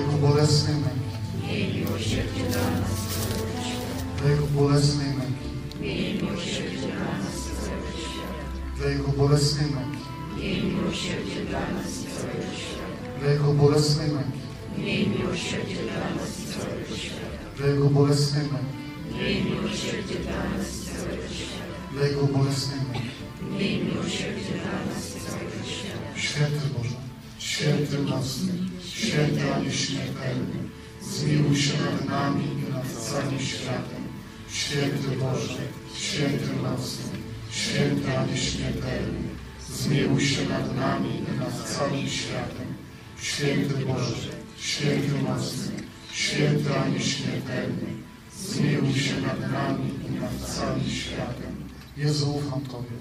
bolesnej męki. Miej miłosierdzie dla nas. Dla Jego bolesnej męki. Miej miłosierdzie dla nas i całego świata. Dla Jego bolesnej męki. Miej miłosierdzie dla nas i całego Jego bolesnej męki. Jego bolesnej męki. Jego bolesnej męki. Nas. Święty Boże, święty święty a nieśmiertelny, zmiłuj się nad nami i nad całym światem. Święty Boże, święty mocny, święty a nieśmiertelny, zmiłuj się nad nami i nad całym światem. Święty Boże, święty mocny, święty a nieśmiertelny, zmiłuj się nad nami i nad całym światem. Jezu, ufam Tobie.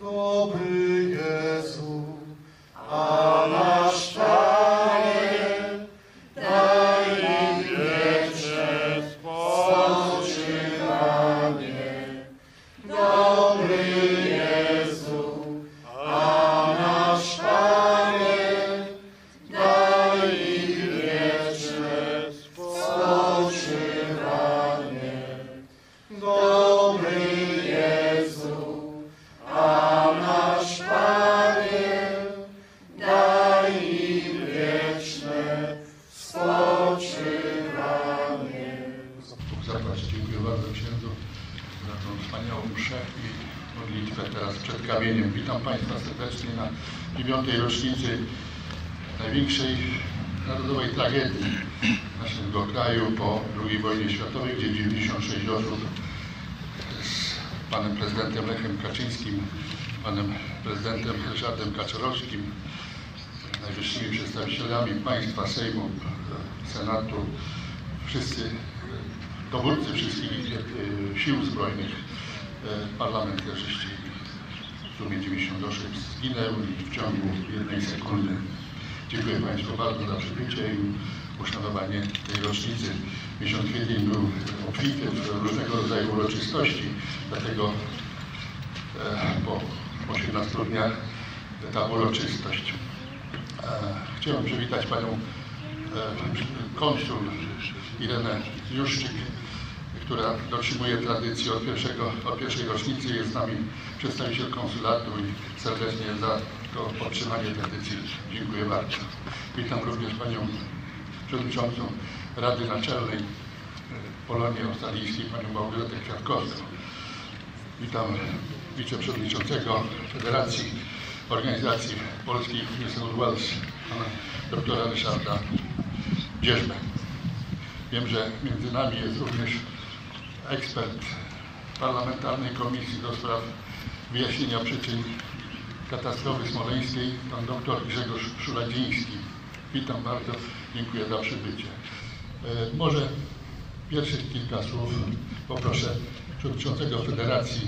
Dobry Jezu, a nasz 25. rocznicy największej narodowej tragedii naszego kraju po II wojnie światowej, gdzie 96 osób z panem prezydentem Lechem Kaczyńskim, panem prezydentem Ryszardem Kaczorowskim, najwyższymi przedstawicielami państwa, Sejmu, Senatu, wszyscy dowódcy wszystkich sił zbrojnych, e, parlament też w sumie 98 zginęli w ciągu jednej sekundy. Dziękuję Państwu bardzo za przybycie i uszanowanie tej rocznicy. Miesiąc kwiecień był obfity w różnego rodzaju uroczystości, dlatego e, po 18 dniach ta uroczystość. E, Chciałem przywitać Panią e, konsul Irenę Juszczyk, która dotrzymuje tradycji od, pierwszego, od pierwszej rocznicy. Jest z nami przedstawiciel konsulatu i serdecznie za to podtrzymanie tradycji dziękuję bardzo. Witam również Panią Przewodniczącą Rady Naczelnej e, Polonii Australijskiej, Panią Małgorzatę Kwiatkowską. Witam wiceprzewodniczącego Federacji Organizacji Polskich New South Wales, pana doktora Ryszarda Dzierzbę. Wiem, że między nami jest również ekspert Parlamentarnej Komisji do spraw wyjaśnienia przyczyn katastrofy smoleńskiej, pan doktor Grzegorz Szuladziński. Witam bardzo, dziękuję za przybycie. E, Może pierwszych kilka słów poproszę przewodniczącego Federacji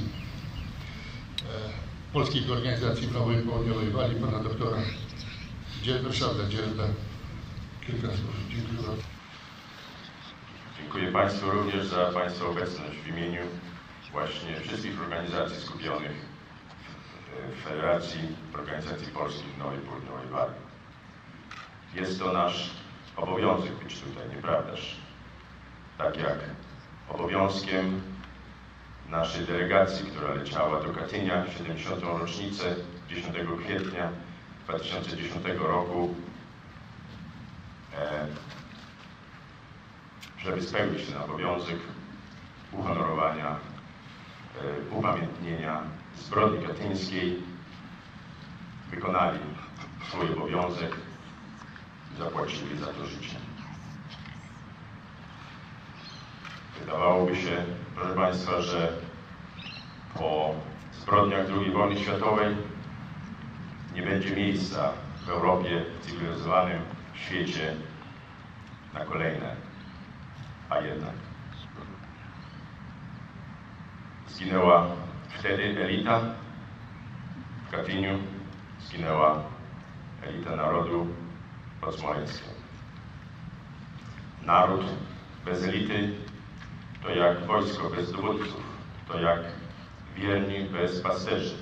e, Polskich Organizacji Prawowej Południowej Walii, pana doktora Dzie- Ryszarda Dzierda. Kilka słów. Dziękuję bardzo. Dziękuję Państwu również za Państwa obecność w imieniu właśnie wszystkich organizacji skupionych w Federacji Organizacji Polskich w Nowej Południowej Walii. Jest to nasz obowiązek być tutaj, nieprawdaż? Tak jak obowiązkiem naszej delegacji, która leciała do Katynia w 70. rocznicę 10 kwietnia 2010 roku, e, żeby spełnić ten obowiązek uhonorowania, e, upamiętnienia zbrodni katyńskiej, wykonali swój obowiązek i zapłacili za to życie. Wydawałoby się, proszę Państwa, że po zbrodniach II wojny światowej nie będzie miejsca w Europie, w cywilizowanym świecie na kolejne, a jednak. Zginęła wtedy elita w Katyniu, zginęła elita narodu podsmoleńskiego. Naród bez elity to jak wojsko bez dowódców, to jak wierni bez pasterzy.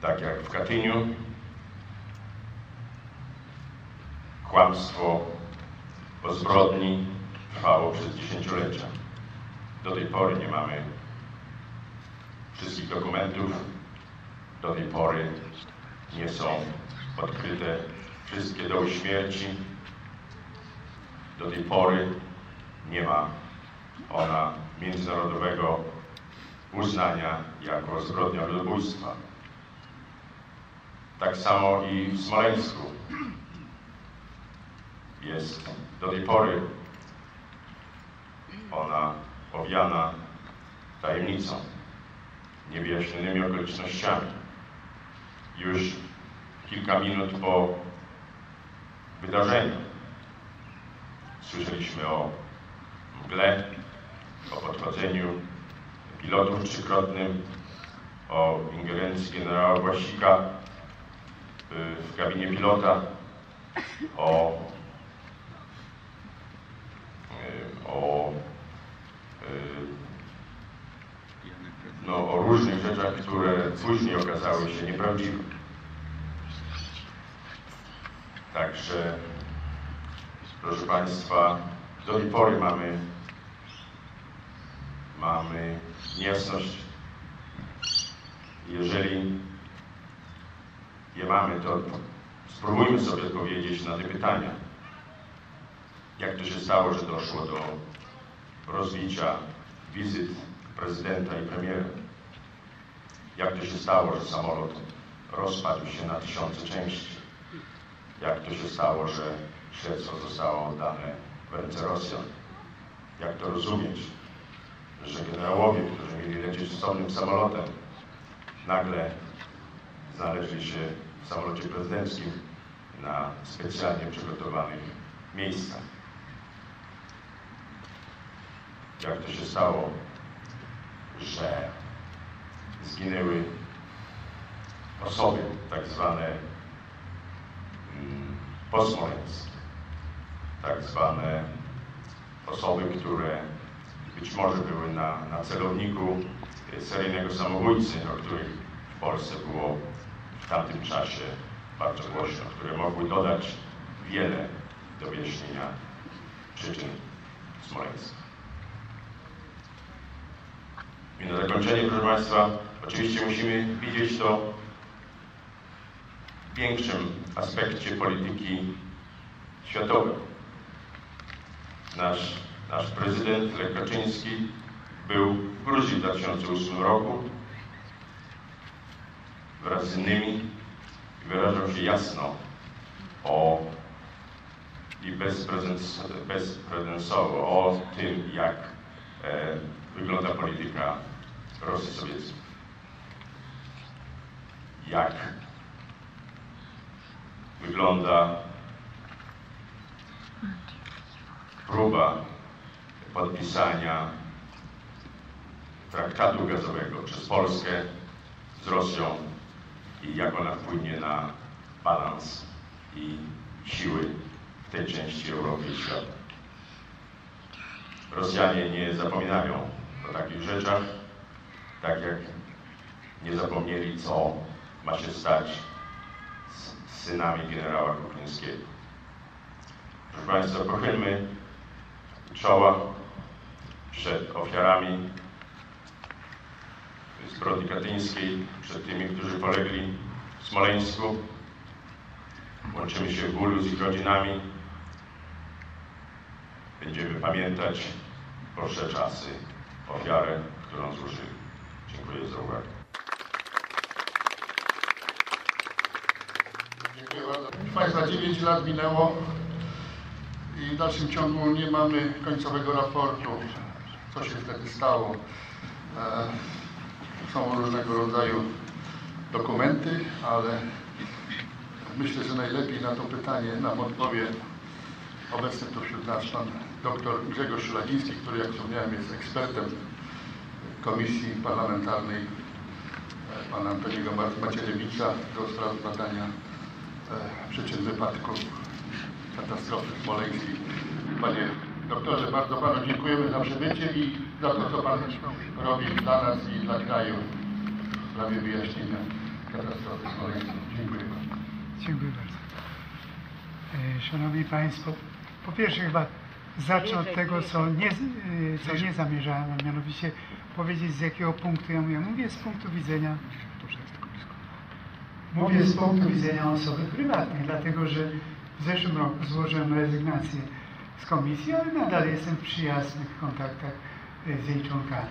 Tak jak w Katyniu kłamstwo o zbrodni trwało przez dziesięciolecia. Do tej pory nie mamy wszystkich dokumentów. Do tej pory nie są odkryte wszystkie doły śmierci. Do tej pory nie ma ona międzynarodowego uznania jako zbrodnia ludobójstwa. Tak samo i w Smoleńsku jest do tej pory ona owiana tajemnicą, niewyjaśnionymi okolicznościami. Już kilka minut po wydarzeniu słyszeliśmy o mgle, o podchodzeniu pilotów trzykrotnym, o ingerencji generała Własika y, w kabinie pilota, o, y, o, y, no, o które później okazały się nieprawdziwe. Także, proszę Państwa, do tej pory mamy, mamy niejasność. Jeżeli je mamy, to spróbujmy sobie odpowiedzieć na te pytania. Jak to się stało, że doszło do rozbicia wizyt prezydenta i premiera? Jak to się stało, że samolot rozpadł się na tysiące części? Jak to się stało, że śledztwo zostało oddane w ręce Rosjan? Jak to rozumieć, że generałowie, którzy mieli lecieć wstąpnym samolotem, nagle znaleźli się w samolocie prezydenckim na specjalnie przygotowanych miejscach? Jak to się stało, że zginęły osoby tak zwane mm, posmoleńskie, tak zwane osoby, które być może były na, na celowniku e, seryjnego samobójcy, o których w Polsce było w tamtym czasie bardzo głośno, które mogły dodać wiele do wyjaśnienia przyczyn smoleńskich. I na zakończenie, proszę Państwa, oczywiście musimy widzieć to w większym aspekcie polityki światowej. Nasz, nasz prezydent Lech Kaczyński był w Gruzji w 2008 roku wraz z innymi i wyrażał się jasno o i bezprezensowo o tym, jak e, wygląda polityka Rosji Sowieckiej. Jak wygląda próba podpisania traktatu gazowego przez Polskę z Rosją i jak ona wpłynie na balans i siły w tej części Europy i świata. Rosjanie nie zapominają o takich rzeczach, tak jak nie zapomnieli, co ma się stać z synami generała Kuklińskiego. Proszę Państwa, pochylmy czoła przed ofiarami zbrodni katyńskiej, przed tymi, którzy polegli w Smoleńsku. Łączymy się w bólu z ich rodzinami. Będziemy pamiętać gorsze czasy, ofiarę, którą złożyli. Dziękuję za uwagę. Dziękuję bardzo. Proszę Państwa, 9 lat minęło i w dalszym ciągu nie mamy końcowego raportu, co się wtedy stało. E, Są różnego rodzaju dokumenty, ale myślę, że najlepiej na to pytanie nam odpowie obecny tu wśród nas pan dr Grzegorz Szulagiński, który jak wspomniałem jest ekspertem Komisji Parlamentarnej e, pana Antoniego Macierewicza do spraw badania e, przyczyn wypadku katastrofy smoleńskiej. Panie doktorze, bardzo panu dziękujemy za przybycie i za to, co pan robi dla nas i dla kraju w sprawie wyjaśnienia katastrofy smoleńskiej. Dziękuję bardzo. Dziękuję bardzo. E, Szanowni Państwo, po pierwsze chyba zacznę od tego, co nie, e, co nie zamierzałem, a mianowicie powiedzieć z jakiego punktu ja mówię. Mówię z punktu widzenia Mówię z punktu widzenia osoby prywatnej, dlatego że w zeszłym roku złożyłem rezygnację z komisji, ale nadal jestem w przyjaznych kontaktach e, z jej członkami.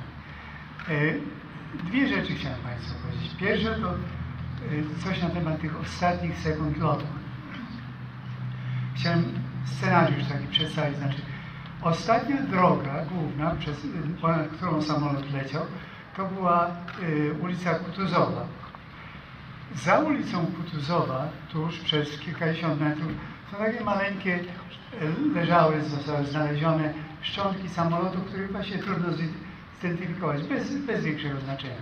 E, Dwie rzeczy chciałem Państwu powiedzieć. Pierwsza to coś na temat tych ostatnich sekund lotu. Chciałem scenariusz taki przedstawić. Znaczy, ostatnia droga główna, przez, ponad którą samolot leciał, to była y, ulica Kutuzowa. Za ulicą Kutuzowa, tuż przez kilkadziesiąt metrów, są takie maleńkie, y, leżały, zostały znalezione szczątki samolotu, których właśnie trudno zi- zidentyfikować, bez, bez większego znaczenia.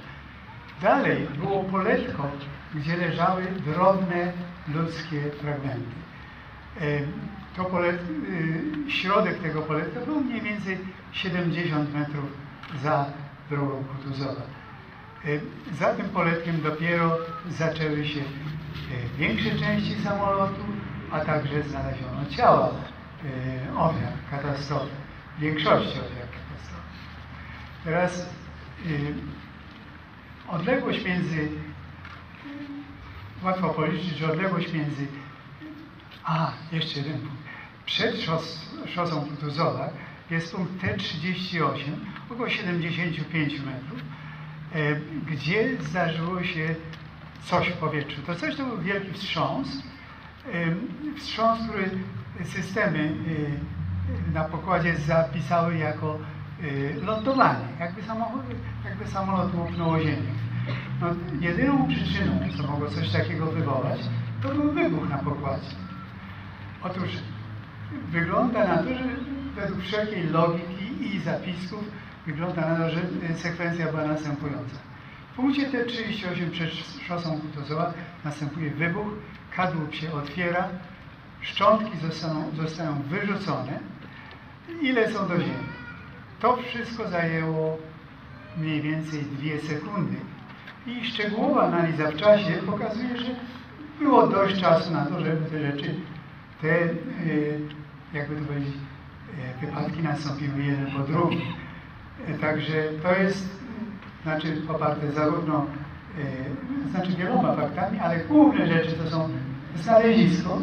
Dalej było poletko, gdzie leżały drobne ludzkie fragmenty. To polet, y, środek tego poletka był mniej więcej 70 metrów za drogą Kutuzowa. E, Za tym poletkiem dopiero zaczęły się e, większe części samolotu, a także znaleziono ciała ofiar katastrofy, większości ofiar katastrofy. Teraz y, odległość między, łatwo policzyć, że odległość między a, jeszcze jeden punkt. Przed szos, szosą Kutuzowa jest punkt T38, około 75 metrów, e, gdzie zdarzyło się coś w powietrzu. To coś to był wielki wstrząs, e, wstrząs, który systemy e, na pokładzie zapisały jako e, lądowanie, jakby samolot, jakby samolot łupnął ziemię. No, jedyną przyczyną, co mogło coś takiego wywołać, to był wybuch na pokładzie. Otóż wygląda na to, że według wszelkiej logiki i zapisków wygląda na to, że sekwencja była następująca. W punkcie T38 przed szosą Kutuzowa następuje wybuch, kadłub się otwiera, szczątki zostaną, zostają wyrzucone i lecą do ziemi. To wszystko zajęło mniej więcej dwie sekundy. I szczegółowa analiza w czasie pokazuje, że było dość czasu na to, żeby te rzeczy te, y, jakby to powiedzieć, y, wypadki nastąpiły jeden po drugim. Y, Także to jest, znaczy poparte zarówno, znaczy wieloma faktami, ale główne rzeczy to są znalezisko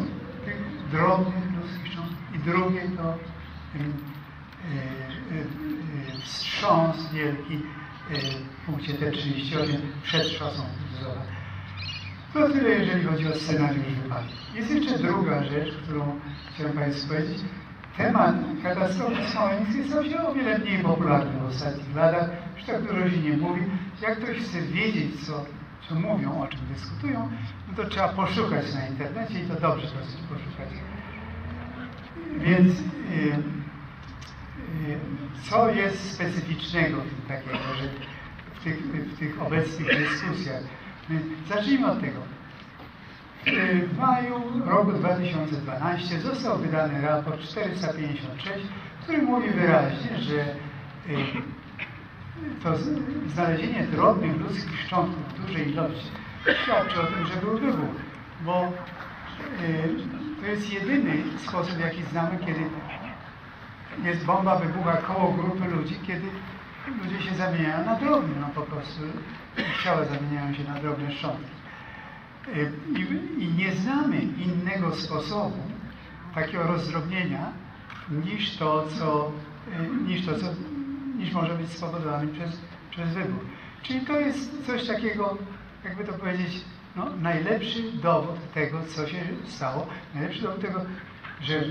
tych drobnych ludzkich szczątków i drugie to wstrząs wielki w punkcie T38 przed szosą. To tyle, jeżeli chodzi o scenariusz wypadku. Jest jeszcze druga rzecz, którą chciałem Państwu powiedzieć. Temat katastrofy smoleńskiej stał się o wiele mniej popularny w ostatnich latach. Już tak dużo się nie mówi. Jak ktoś chce wiedzieć, co, co mówią, o czym dyskutują, no to trzeba poszukać na internecie i to dobrze dosyć poszukać. Więc y, y, co jest specyficznego w tym takiego, że w tych, w tych obecnych dyskusjach? Zacznijmy od tego. W maju roku 2012 został wydany raport 456, który mówi wyraźnie, że y, to znalezienie drobnych ludzkich szczątków w dużej ilości świadczy o tym, że był wybuch, bo y, to jest jedyny sposób, jaki znamy, kiedy jest bomba, wybucha koło grupy ludzi, kiedy ludzie się zamieniają na drobne, no po prostu ciała zamieniają się na drobne szczątki. Y, I, I nie znamy innego sposobu takiego rozdrobnienia niż to, co, y, niż to, co niż może być spowodowane przez, przez wybuch. Czyli to jest coś takiego, jakby to powiedzieć, no, najlepszy dowód tego, co się stało, najlepszy dowód tego, że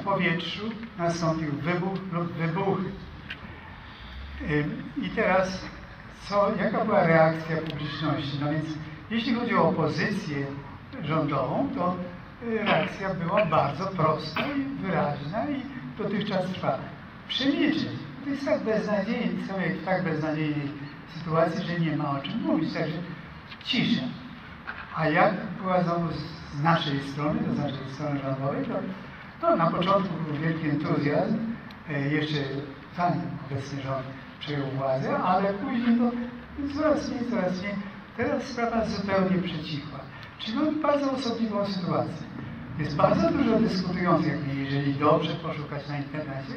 w powietrzu nastąpił wybuch lub wybuchy. Ym, I teraz, co, jaka była reakcja publiczności? No więc, jeśli chodzi o opozycję rządową, to y, reakcja była bardzo prosta i wyraźna i dotychczas trwa. Przemilczeć. To jest tak beznadziejny, są jak w tak beznadziejnej sytuacji, że nie ma o czym mówić, także cisza. A jak była znowu z- z naszej strony, to znaczy ze strony rządowej, to na początku był wielki entuzjazm, e, jeszcze zanim obecny rząd przejął władzę, ale później to coraz mniej. Teraz sprawa zupełnie przecichła. Czyli mamy bardzo osobliwą sytuację. Jest bardzo dużo dyskutujących, jeżeli dobrze poszukać na internecie,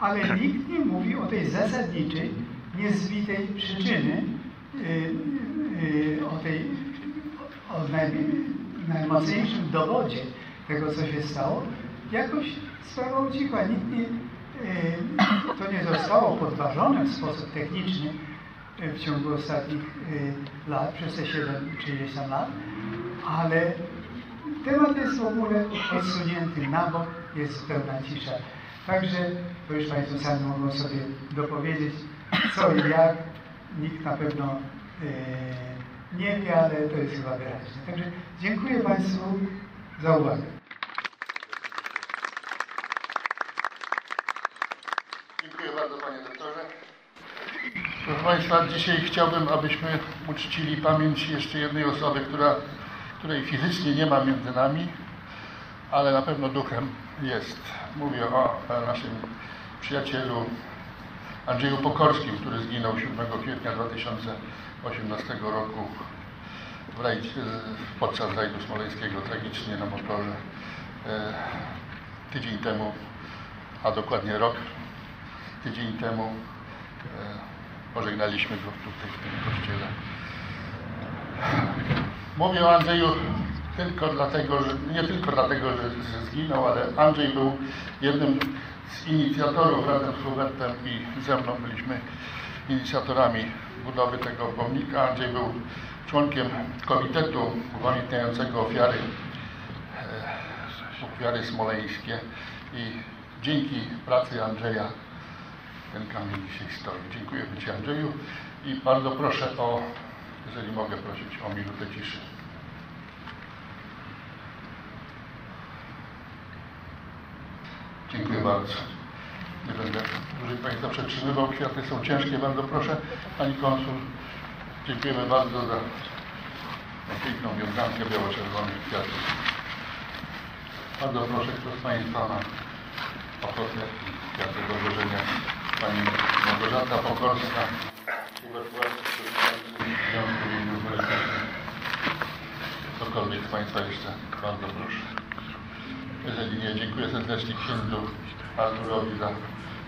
ale nikt nie mówi o tej zasadniczej, niezbitej przyczyny, yy, yy, o tej o naj, najmocniejszym dowodzie tego, co się stało. Jakoś sprawa ucichła. Nikt nie, to nie zostało podważone w sposób techniczny yy, w ciągu ostatnich yy, lat, przez te 7 czy lat, ale temat jest w ogóle odsunięty na bok, jest pełna cisza. Także to już Państwo sami mogą sobie dopowiedzieć, co i jak. Nikt na pewno yy, nie wie, ale to jest chyba wyraźne. Także dziękuję Państwu za uwagę. Dziękuję bardzo Panie Doktorze. Proszę Państwa, dzisiaj chciałbym, abyśmy uczcili pamięć jeszcze jednej osoby, która, której fizycznie nie ma między nami, ale na pewno duchem jest. Mówię o naszym przyjacielu Andrzeju Pokorskim, który zginął 7 kwietnia 2018 roku w rajd, podczas rajdu smoleńskiego tragicznie na motorze. E, Tydzień temu, a dokładnie rok, tydzień temu e, pożegnaliśmy go tutaj w tym kościele. Mówię o Andrzeju tylko dlatego, że nie tylko dlatego, że, że zginął, ale Andrzej był jednym z inicjatorów razem z Hubertem i ze mną byliśmy inicjatorami budowy tego pomnika. Andrzej był członkiem komitetu upamiętniającego ofiary, e, ofiary smoleńskie i dzięki pracy Andrzeja ten kamień dzisiaj stoi. Dziękuję Ci Andrzeju i bardzo proszę o, jeżeli mogę prosić o minutę ciszy. Dziękuję bardzo. Nie będę dłużej Państwa przetrzymywał. Kwiaty są ciężkie. Bardzo proszę Pani Konsul. Dziękujemy bardzo za piękną wiązankę biało-czerwonych kwiatów. Bardzo proszę, kto z Państwa ma ochotę kwiaty do złożenia. Pani Małgorzata Pokorska. Politycznych. Ktokolwiek z Państwa jeszcze, bardzo proszę. Jeżeli nie, dziękuję serdecznie księdzu Arturowi za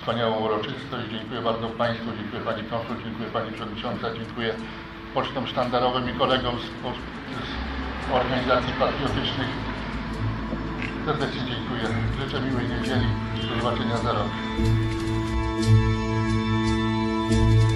wspaniałą uroczystość. Dziękuję bardzo Państwu, dziękuję Pani Konsul, dziękuję Pani Przewodnicząca, dziękuję pocztom sztandarowym i kolegom z, z organizacji patriotycznych. Serdecznie dziękuję. Życzę miłej niedzieli. Do zobaczenia za rok. Thank you.